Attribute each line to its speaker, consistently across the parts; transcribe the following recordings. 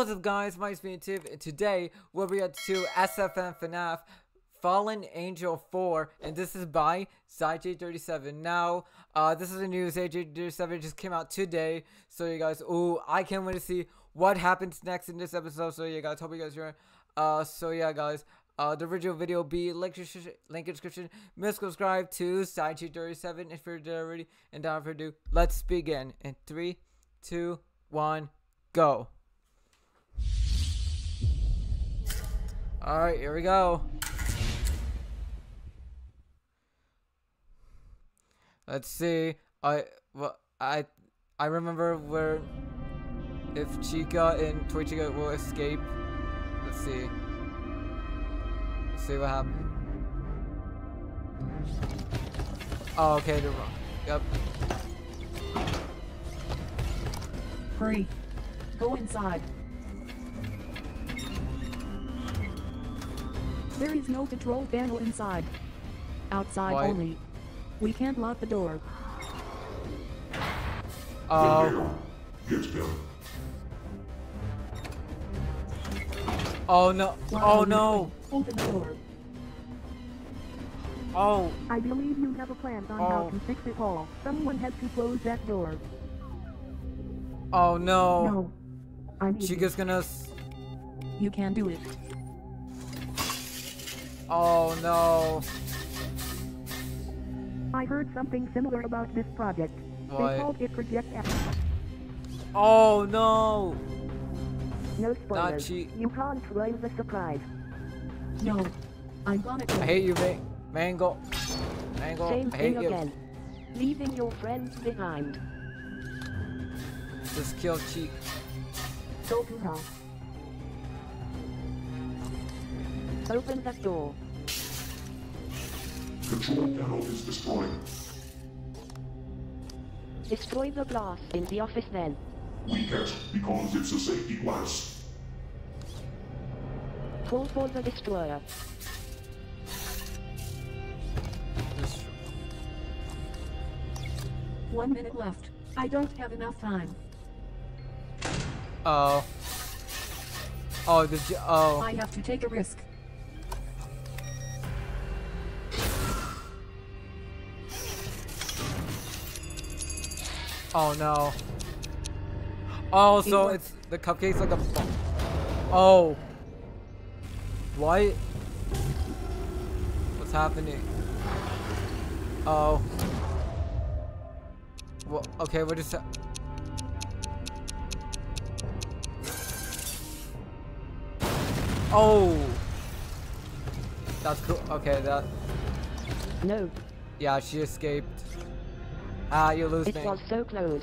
Speaker 1: what's up guys, my Tiff, and today we'll react to SFM FNAF Fallen Angel 4, and this is by ZJ37. Now, uh, this is the news, ZJ37 just came out today, so you guys, ooh, I can't wait to see what happens next in this episode, so you guys, hope you guys are, uh, so yeah guys, uh, the original video will be link, link in description, Miss subscribe to ZJ37 if you're there already, and without further ado, let's begin, in 3, 2, 1, go. Alright, here we go. Let's see. I well, I I remember where if Chica and Toy will escape. Let's see. Let's see what happens. Oh, okay, they're wrong. Yep.
Speaker 2: Hurry. Go inside. There is no control panel inside. Outside
Speaker 1: Why?
Speaker 2: only. We can't lock the door.
Speaker 1: Uh, oh.
Speaker 3: Get down.
Speaker 1: Oh no. Oh no.
Speaker 2: Open the door.
Speaker 1: Oh.
Speaker 2: I believe you have a plan on
Speaker 1: Oh.
Speaker 2: how to fix it all. Someone has to close that door.
Speaker 1: Oh no.
Speaker 2: No. I need
Speaker 1: Chica's gonna.
Speaker 2: you. You can do it.
Speaker 1: Oh no.
Speaker 2: I heard something similar about this project.
Speaker 1: What?
Speaker 2: They called it Project X.
Speaker 1: Oh no.
Speaker 2: No
Speaker 1: spoilers. che-
Speaker 2: You can't ruin the surprise. No. I'm gonna
Speaker 1: I hate you, Ma- Mango. Mango.
Speaker 2: Same
Speaker 1: I hate
Speaker 2: thing
Speaker 1: you.
Speaker 2: again. Leaving your friends behind.
Speaker 1: Just kill Cheek.
Speaker 2: So Open that door.
Speaker 3: Control panel is destroyed.
Speaker 2: Destroy the glass in the office then.
Speaker 3: We can't because it's a safety glass.
Speaker 2: Call for the destroyer.
Speaker 1: Just-
Speaker 2: One minute left. I don't have enough time.
Speaker 1: Oh. Oh, the oh.
Speaker 2: I have to take a risk.
Speaker 1: Oh no. Oh, so
Speaker 2: It
Speaker 1: it's the cupcake's like a. Oh. What? What's happening? Oh. Well, okay, what is that? Oh. That's cool. Okay, that.
Speaker 2: No,
Speaker 1: Yeah, she escaped. Ah, you lose
Speaker 2: it
Speaker 1: me.
Speaker 2: was so close.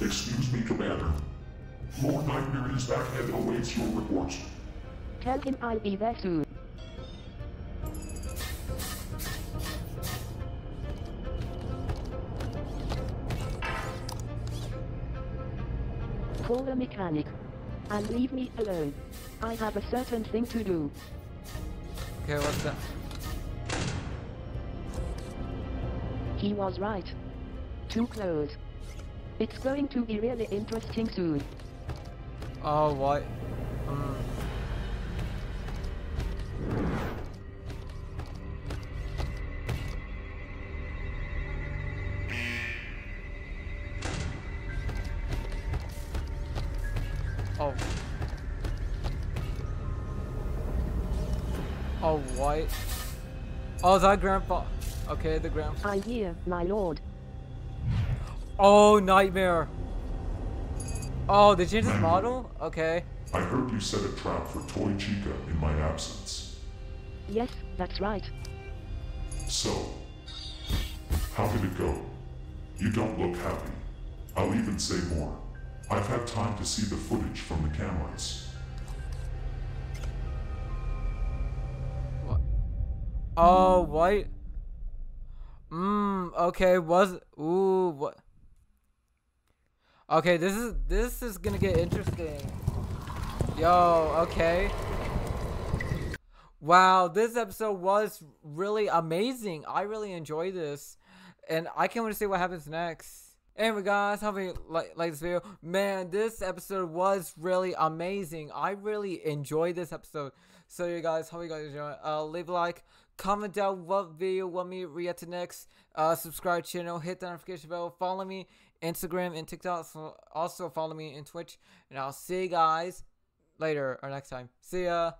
Speaker 3: Excuse me, Commander. Lord Nightmare is back and awaits your report.
Speaker 2: Tell him I'll be there soon. Call the mechanic. And leave me alone. I have a certain thing to do.
Speaker 1: Okay, what's that?
Speaker 2: He was right. Too close. It's going to be really interesting soon.
Speaker 1: Oh, what? Um. Oh, what? Oh, is that grandpa? Okay, the grandpa.
Speaker 2: I'm here, my lord.
Speaker 1: Oh, nightmare. Oh, they changed his model? Okay.
Speaker 3: I heard you set a trap for Toy Chica in my absence.
Speaker 2: Yes, that's right.
Speaker 3: So, how did it go? You don't look happy. I'll even say more. I've had time to see the footage from the cameras.
Speaker 1: Oh, what? Mmm, okay, was ooh what Okay, this is this is gonna get interesting. Yo, okay. Wow, this episode was really amazing. I really enjoyed this. And I can't wait to see what happens next. Anyway, guys, hope you like, like this video. Man, this episode was really amazing. I really enjoyed this episode. So, you guys, hope you guys enjoy. Uh, leave a like, comment down what video want me to react to next. Uh, subscribe channel, hit the notification bell, follow me Instagram and TikTok. So also follow me in Twitch. And I'll see you guys later or next time. See ya.